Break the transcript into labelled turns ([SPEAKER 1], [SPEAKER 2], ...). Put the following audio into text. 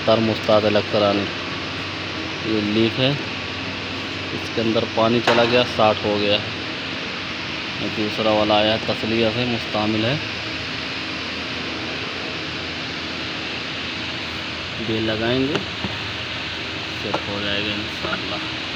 [SPEAKER 1] सत्तर मुस्ताद अलग करानी। ये लीक है। इसके अंदर पानी चला गया साठ हो गया। दूसरा वाला आया है, तसलिया से मुस्तामिल है। बेल लगाएँगे सेट हो जाएगा इन